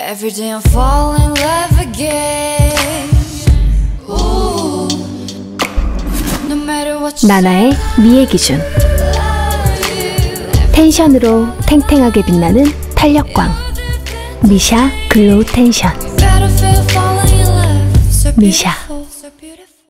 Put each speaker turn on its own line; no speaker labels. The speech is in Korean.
Every day I'm falling in love again. Ooh. No matter what you
나나의 미의 기준 텐션으로 탱탱하게 빛나는 탄력광 미샤 글로우 텐션
better feel falling in love. So
미샤